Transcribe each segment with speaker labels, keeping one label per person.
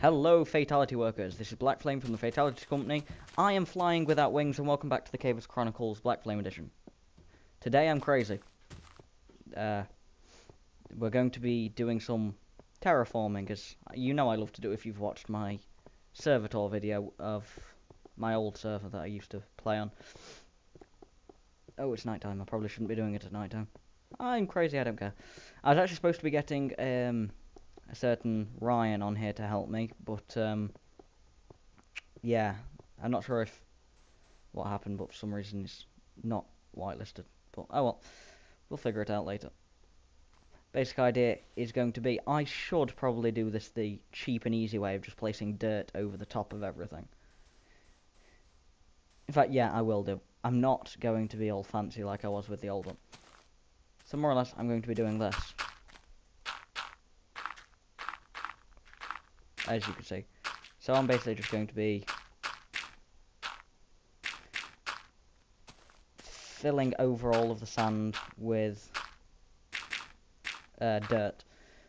Speaker 1: Hello, Fatality Workers. This is Black Flame from the Fatality Company. I am flying without wings, and welcome back to the Cavers Chronicles Black Flame Edition. Today I'm crazy. Uh, we're going to be doing some terraforming, as you know I love to do if you've watched my Servitor video of my old server that I used to play on. Oh, it's nighttime. I probably shouldn't be doing it at nighttime. I'm crazy. I don't care. I was actually supposed to be getting um, a certain Ryan on here to help me, but um, yeah, I'm not sure if what happened, but for some reason he's not whitelisted. But oh well, we'll figure it out later. Basic idea is going to be I should probably do this the cheap and easy way of just placing dirt over the top of everything. In fact, yeah, I will do. I'm not going to be all fancy like I was with the old one. So more or less, I'm going to be doing this. As you can see. So I'm basically just going to be filling over all of the sand with uh, dirt,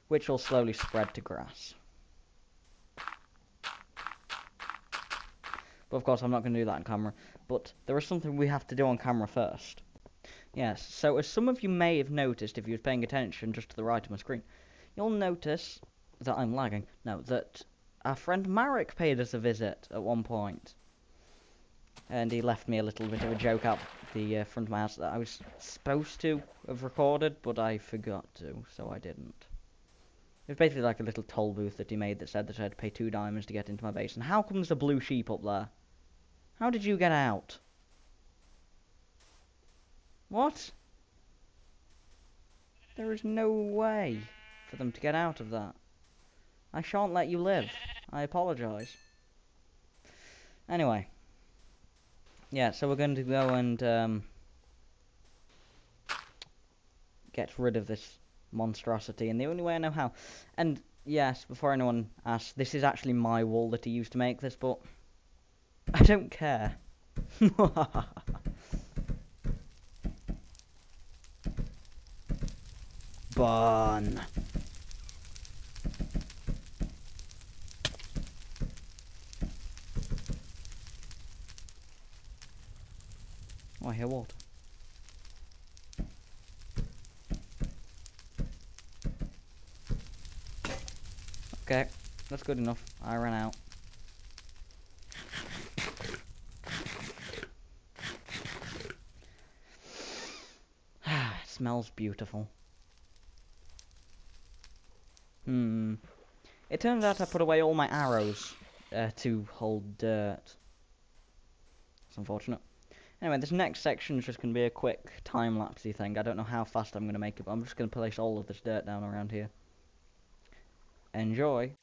Speaker 1: which will slowly spread to grass. But of course, I'm not going to do that on camera. But there is something we have to do on camera first. Yes, so as some of you may have noticed if you were paying attention just to the right of my screen, you'll notice that I'm lagging. No, that our friend Marek paid us a visit at one point. And he left me a little bit of a joke out the uh, front of my house that I was supposed to have recorded, but I forgot to, so I didn't. It was basically like a little toll booth that he made that said that I had to pay two diamonds to get into my base. And how comes the blue sheep up there? How did you get out? What? There is no way for them to get out of that. I shan't let you live. I apologise. Anyway. Yeah, so we're going to go and um, get rid of this monstrosity, and the only way I know how. And yes, before anyone asks, this is actually my wool that he used to make this, but I don't care. Burn. Hear water. Okay, that's good enough. I ran out. Ah, smells beautiful. Hmm. It turns out I put away all my arrows uh, to hold dirt. It's unfortunate. Anyway, this next section is just going to be a quick time-lapsey thing. I don't know how fast I'm going to make it, but I'm just going to place all of this dirt down around here. Enjoy.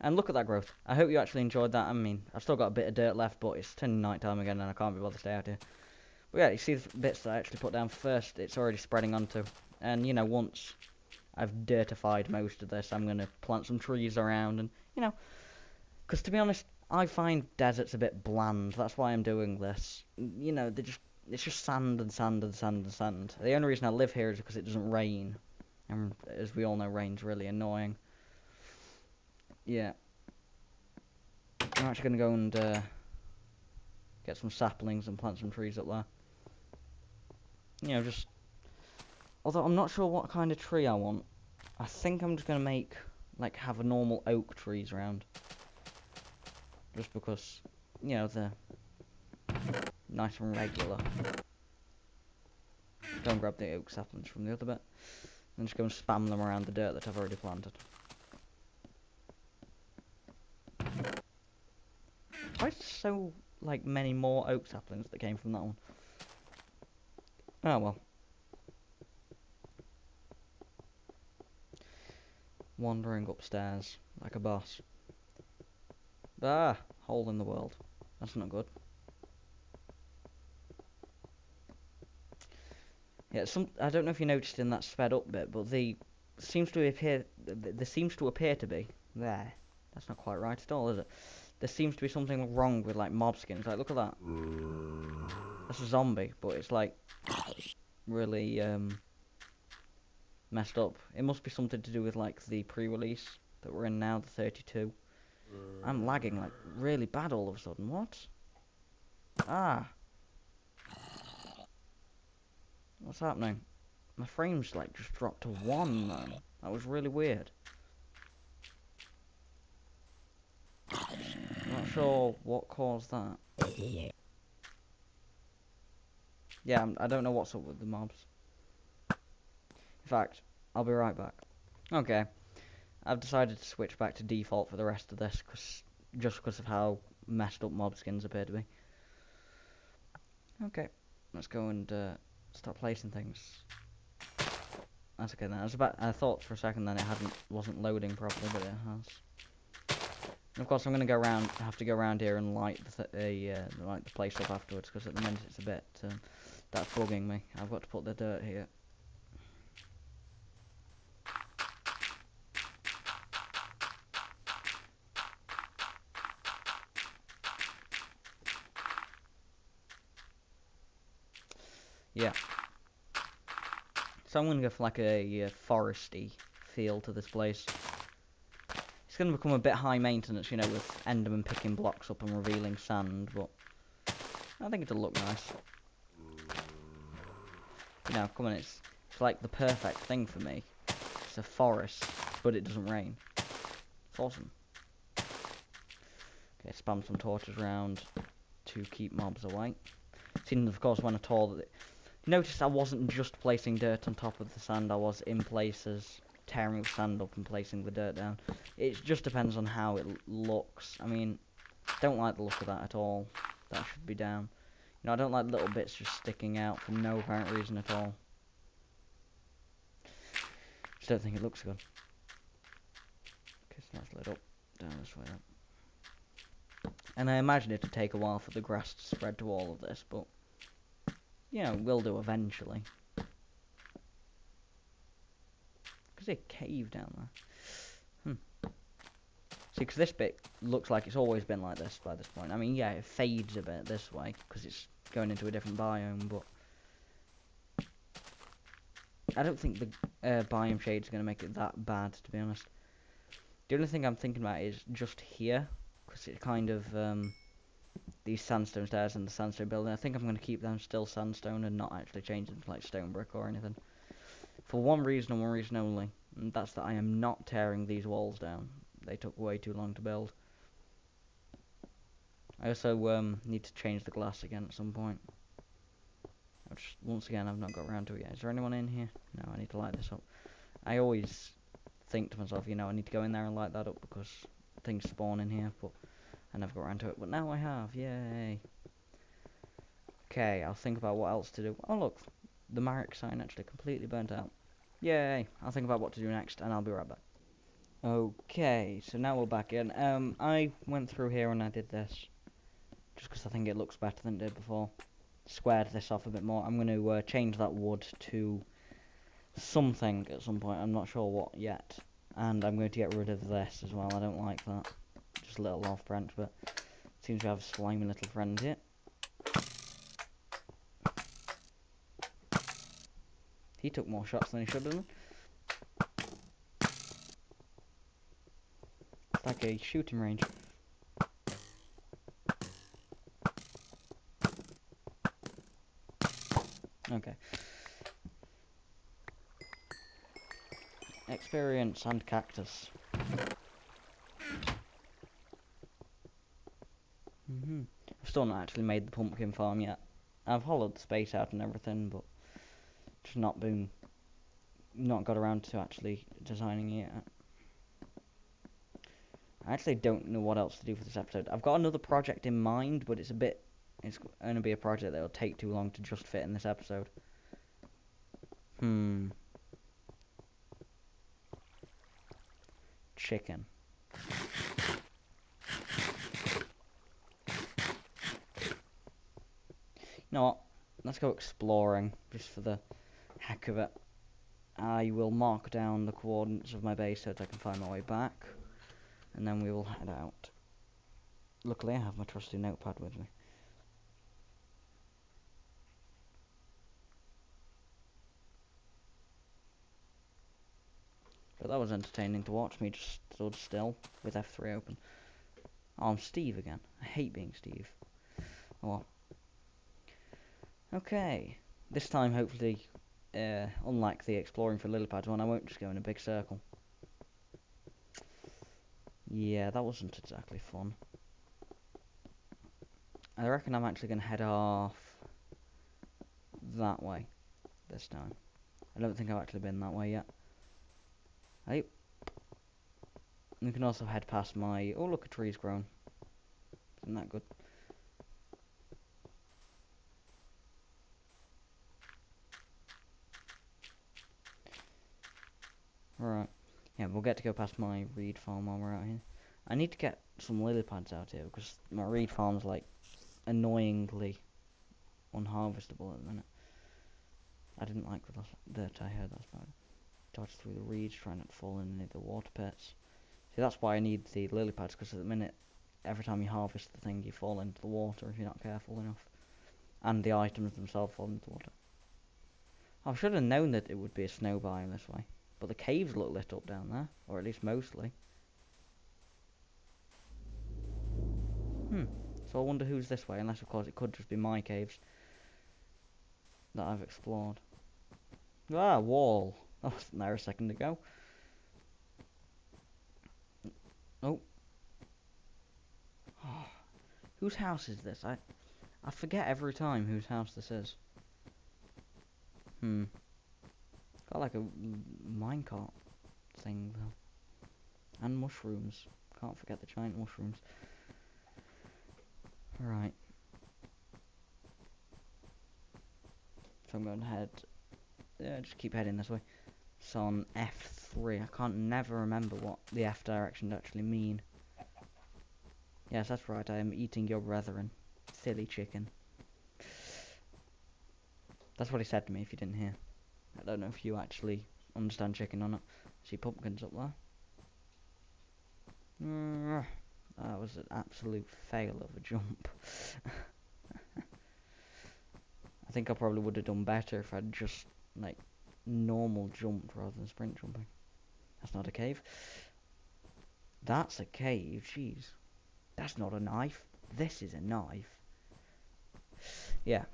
Speaker 1: And look at that growth. I hope you actually enjoyed that. I mean, I've still got a bit of dirt left, but it's turning night time again and I can't be bothered to stay out here. But yeah, you see the bits that I actually put down first, it's already spreading onto. And, you know, once I've dirtified most of this, I'm going to plant some trees around and, you know, because to be honest, I find deserts a bit bland. That's why I'm doing this. You know, they just it's just sand and sand and sand and sand. The only reason I live here is because it doesn't rain. And as we all know, rain's really annoying. Yeah. I'm actually going to go and uh, get some saplings and plant some trees up there. You know, just... Although I'm not sure what kind of tree I want. I think I'm just going to make, like, have a normal oak trees around. Just because, you know, they're nice and regular. Go and grab the oak saplings from the other bit. And just go and spam them around the dirt that I've already planted. Why so, like, many more oak saplings that came from that one? Oh well. Wandering upstairs like a boss. Ah, hole in the world. That's not good. Yeah, some I don't know if you noticed in that sped up bit, but the seems to appear there seems to appear to be there. That's not quite right at all, is it? There seems to be something wrong with like mob skins. Like, look at that. That's a zombie, but it's like really um, messed up. It must be something to do with like the pre-release that we're in now, the 32. I'm lagging like really bad all of a sudden. What? Ah. What's happening? My frame's like just dropped to one though. That was really weird. Sure what caused that. Yeah, I do not know what's up with the mobs. In fact, I'll be right back. Okay. I've decided to switch back to default for the rest of this, cause, just because of how messed up mob skins appear to be. Okay, let's go and uh, start placing things. That's okay then. I was about. I thought for a second then it hadn't wasn't loading properly, but it has. Of course, I'm gonna go around. Have to go around here and light the th uh, light the place up afterwards because at the moment it's a bit um, that's bugging me. I've got to put the dirt here. Yeah. So I'm going to go for like a, a foresty feel to this place. Going to become a bit high maintenance, you know, with Enderman picking blocks up and revealing sand, but I think it'll look nice. You know, come on, it's, it's like the perfect thing for me. It's a forest, but it doesn't rain. It's awesome. Okay, spam some torches around to keep mobs away. Seen, of course, when I told that Notice I wasn't just placing dirt on top of the sand, I was in places tearing the sand up and placing the dirt down. It just depends on how it looks. I mean, don't like the look of that at all. That should be down. You know, I don't like little bits just sticking out for no apparent reason at all. Just don't think it looks good. Okay, so that's lit up. Down this way up. And I imagine it to take a while for the grass to spread to all of this, but you know, will do eventually. Because a cave down there. Hmm. See, because this bit looks like it's always been like this by this point. I mean, yeah, it fades a bit this way because it's going into a different biome, but I don't think the uh, biome shade is going to make it that bad, to be honest. The only thing I'm thinking about is just here, because it kind of um, these sandstone stairs and the sandstone building. I think I'm going to keep them still sandstone and not actually change them to like stone brick or anything. For one reason and one reason only, and that's that I am not tearing these walls down. They took way too long to build. I also um, need to change the glass again at some point. Which, once again, I've not got around to it yet. Is there anyone in here? No, I need to light this up. I always think to myself, you know, I need to go in there and light that up because things spawn in here, but I never got around to it, but now I have. Yay. Okay, I'll think about what else to do. Oh, look. The Marek sign actually completely burnt out. Yay. I'll think about what to do next, and I'll be right back. Okay, so now we're back in. Um, I went through here and I did this. Just because I think it looks better than it did before. Squared this off a bit more. I'm going to uh, change that wood to something at some point. I'm not sure what yet. And I'm going to get rid of this as well. I don't like that. Just a little off branch, but seems to have a slimy little friend here. He took more shots than he should have. It's like a shooting range. Okay. Experience and cactus. Mm hmm I've still not actually made the pumpkin farm yet. I've hollowed the space out and everything, but just not been, not got around to actually designing it yet. I actually don't know what else to do for this episode. I've got another project in mind, but it's a bit, it's going to be a project that will take too long to just fit in this episode. Hmm. Chicken. You know what? Let's go exploring, just for the heck of it. I will mark down the coordinates of my base so that I can find my way back. And then we will head out. Luckily I have my trusty notepad with me. But that was entertaining to watch me just stood still with F3 open. Oh, I'm Steve again. I hate being Steve. Oh well. Okay. This time, hopefully, uh, unlike the exploring for lily pads one, I won't just go in a big circle. Yeah, that wasn't exactly fun. I reckon I'm actually going to head off that way this time. I don't think I've actually been that way yet. Hey. You can also head past my... Oh, look, a tree's grown. Isn't that good? Right. Yeah, we'll get to go past my reed farm while we're out here. I need to get some lily pads out here because my reed farm's like annoyingly unharvestable at the minute. I didn't like that, I heard that spider. Dodge through the reeds, trying not to fall in any of the water pits. See, that's why I need the lily pads because at the minute, every time you harvest the thing, you fall into the water if you're not careful enough. And the items themselves fall into the water. I should have known that it would be a snow biome this way. But the caves look lit up down there, or at least mostly. Hmm. So I wonder who's this way, unless of course it could just be my caves that I've explored. Ah, wall. That wasn't there a second ago. Oh. oh. Whose house is this? I I forget every time whose house this is. Hmm. Got like a minecart thing though. And mushrooms. Can't forget the giant mushrooms. Right. So I'm going to head... Yeah, just keep heading this way. It's on F3. I can't never remember what the F direction actually mean. Yes, that's right. I am eating your brethren. Silly chicken. That's what he said to me if you didn't hear. I don't know if you actually understand chicken or not. See pumpkins up there. Mm, that was an absolute fail of a jump. I think I probably would have done better if I'd just, like, normal jumped rather than sprint jumping. That's not a cave. That's a cave, jeez. That's not a knife. This is a knife. Yeah,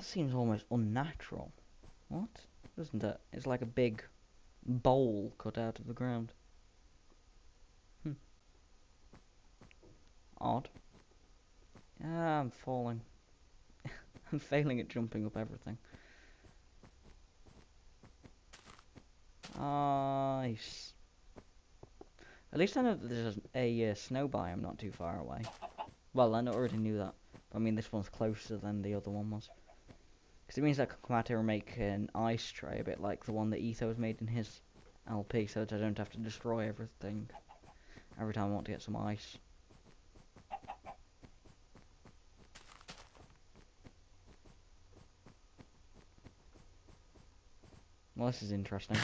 Speaker 1: That seems almost unnatural. What? Doesn't it? It's like a big bowl cut out of the ground. Hmm. Odd. Yeah, I'm falling. I'm failing at jumping up everything. Nice. At least I know that there's a, a uh, snow biome not too far away. Well, I already knew that. I mean, this one's closer than the other one was. Because it means I can come out here and make an ice tray, a bit like the one that Etho has made in his LP, so that I don't have to destroy everything every time I want to get some ice. Well, this is interesting.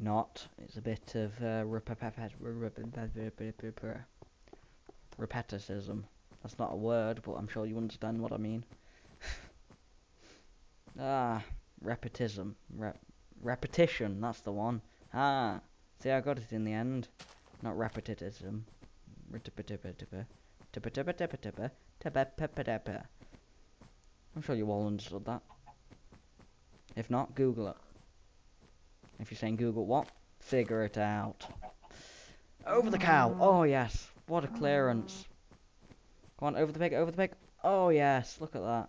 Speaker 1: Not. It's a bit of uh, repeticism. That's not a word, but I'm sure you understand what I mean. ah, repetism. Rep repetition, that's the one. Ah, see, I got it in the end. Not repetitism. I'm sure you all understood that. If not, Google it. If you're saying Google what? Figure it out. Over the cow! Oh yes! What a clearance. Come on, over the pig, over the pig. Oh yes, look at that.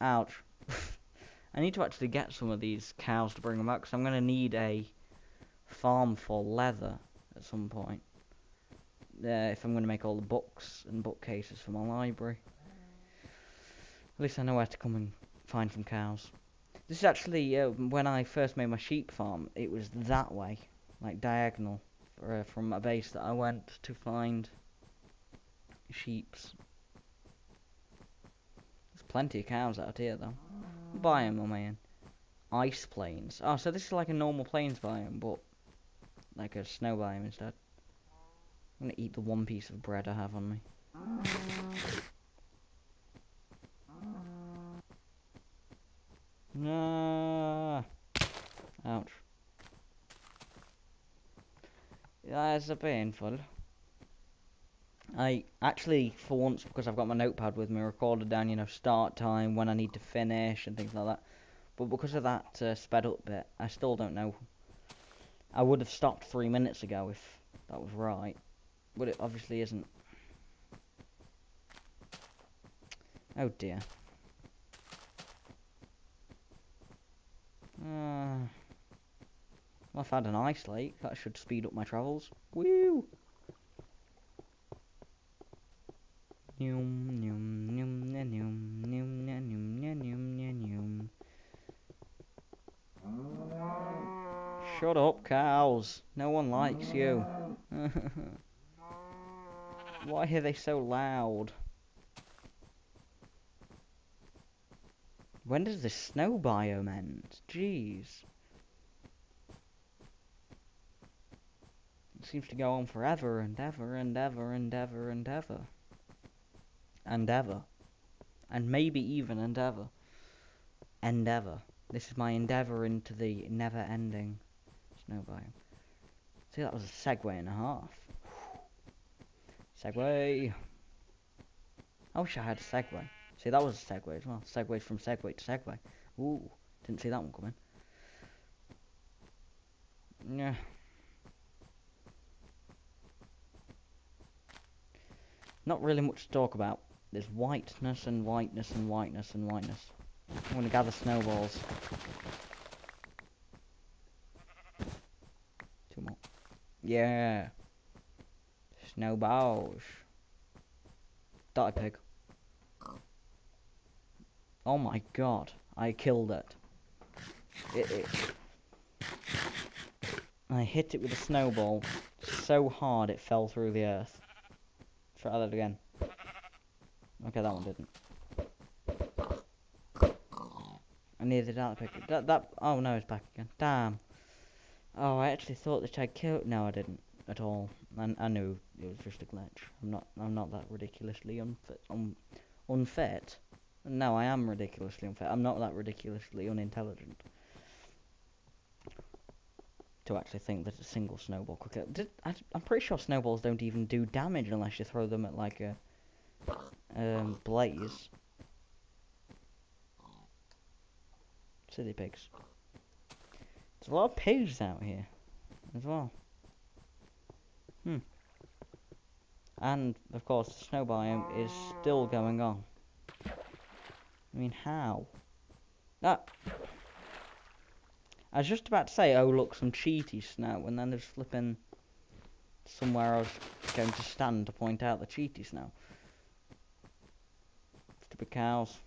Speaker 1: Ouch. I need to actually get some of these cows to bring them out because I'm going to need a farm for leather at some point. Uh, if I'm going to make all the books and bookcases for my library. At least I know where to come and find some cows. This is actually, uh, when I first made my sheep farm, it was that way, like diagonal, uh, from a base that I went to find sheeps. There's plenty of cows out here though. Biome, oh man. Ice plains. Oh, so this is like a normal plains biome, but like a snow biome instead. I'm gonna eat the one piece of bread I have on me. No. Ouch. That's a painful. I actually, for once, because I've got my notepad with me, recorded down, you know, start time, when I need to finish, and things like that. But because of that uh, sped up bit, I still don't know. I would have stopped three minutes ago if that was right. But it obviously isn't. Oh dear. Uh, well, I've had an ice lake. That should speed up my travels. Woo! Noom, noom, noom, noom, noom, noom, noom, noom. Shut up, cows. No one likes you. Why are they so loud? When does the snow biome end? Jeez. It seems to go on forever and ever and ever and ever and ever. And ever. And maybe even and ever. Endeavour. This is my endeavour into the never-ending snow biome. See, that was a segue and a half. Segway. I wish I had a Segway. See, that was a segue as well. Segue from segue to segue. Ooh, didn't see that one coming. Yeah. Not really much to talk about. There's whiteness and whiteness and whiteness and whiteness. I'm gonna gather snowballs. Two more. Yeah. Snowballs. Die pig. Oh my god, I killed it. It, it. I hit it with a snowball so hard it fell through the earth. Try that again. Okay, that one didn't. I needed that pick. That that. Oh no, it's back again. Damn. Oh, I actually thought that I'd killed. No, I didn't at all. I, I knew it was just a glitch. I'm not. I'm not that ridiculously unfit. Un, unfit. No, I am ridiculously unfit. I'm not that ridiculously unintelligent. To actually think that a single snowball could get... Did, I, am pretty sure snowballs don't even do damage unless you throw them at like a um, blaze. Silly pigs. There's a lot of pigs out here as well. Hmm. And, of course, the snow biome is still going on. I mean, how? Ah! I was just about to say, oh look, some cheaty snow, and then there's flipping somewhere I was going to stand to point out the cheaty snow. Stupid cows.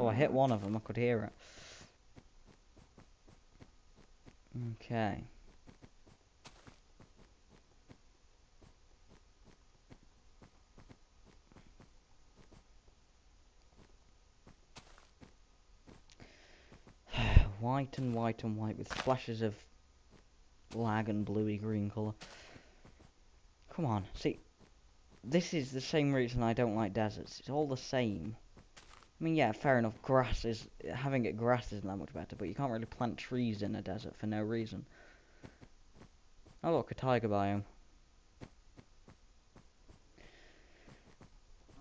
Speaker 1: Oh, I hit one of them. I could hear it. Okay. white and white and white with splashes of lag and bluey green colour. Come on, see, this is the same reason I don't like deserts. It's all the same. I mean, yeah, fair enough. Grass is having it grass isn't that much better, but you can't really plant trees in a desert for no reason. Oh look, a taiga biome.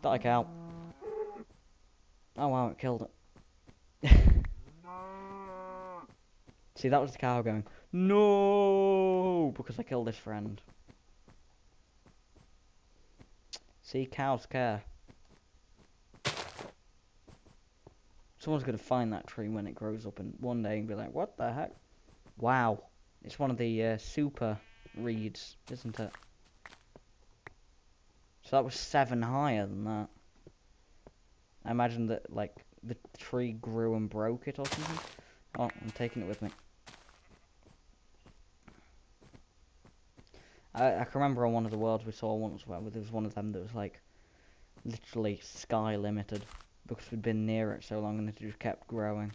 Speaker 1: Die cow. Oh wow, it killed it. See, that was the cow going, no, because I killed his friend. See, cows care. Someone's going to find that tree when it grows up and one day and be like, what the heck? Wow. It's one of the uh, super reeds, isn't it? So that was seven higher than that. I imagine that, like, the tree grew and broke it or something. Oh, I'm taking it with me. I, I can remember on one of the worlds we saw once where there was one of them that was like literally sky limited because we'd been near it so long and it just kept growing.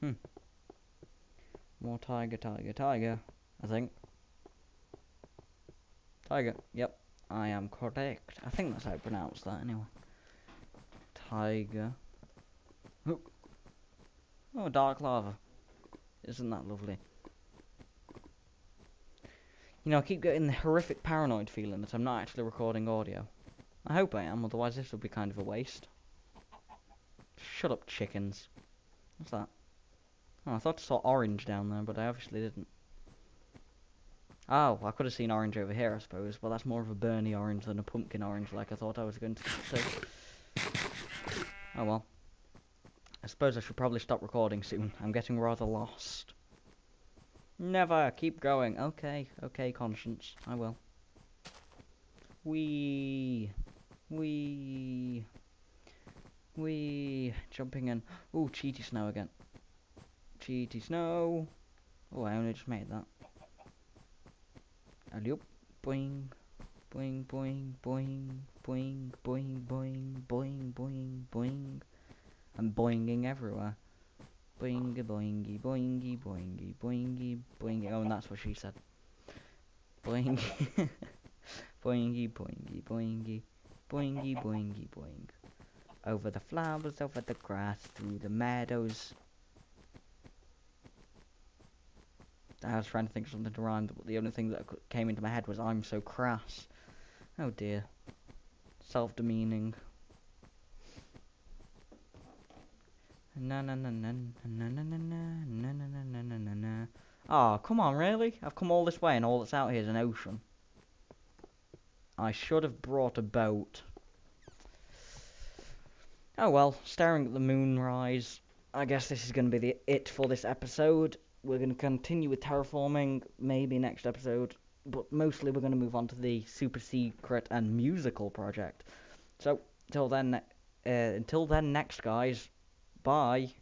Speaker 1: Hmm. More tiger, tiger, tiger, I think. Tiger, yep, I am correct. I think that's how I pronounce that anyway. Taiga. Oh, dark lava. Isn't that lovely? You know, I keep getting the horrific paranoid feeling that I'm not actually recording audio. I hope I am, otherwise this would be kind of a waste. Shut up, chickens. What's that? Oh, I thought I saw orange down there, but I obviously didn't. Oh, I could have seen orange over here, I suppose. Well, that's more of a burny orange than a pumpkin orange like I thought I was going to say. Oh well. I suppose I should probably stop recording soon. I'm getting rather lost. Never. Keep going. Okay. Okay, conscience. I will. Wee. Wee. Wee. Jumping in. Ooh, cheaty snow again. Cheaty snow. Oh, I only just made that. Alley Boing. Boing, boing, boing, boing, boing, boing, boing, boing, boing. I'm boinging everywhere. Boingy, boingy, boingy, boingy, boingy, boingy. Oh, and that's what she said. Boingy. boingy, boingy, boingy, boingy, boingy, boing. Over the flowers, over the grass, through the meadows. I was trying to think of something to rhyme, but the only thing that came into my head was I'm so crass. Oh dear. Self-demeaning. Na na na na na na na na na na na na na na. Oh, come on, really? I've come all this way and all that's out here is an ocean. I should have brought a boat. Oh well, staring at the moonrise. I guess this is going to be the it for this episode. We're going to continue with terraforming, maybe next episode, but mostly we're going to move on to the super secret and musical project. So, till then, uh, until then, next guys, Bye.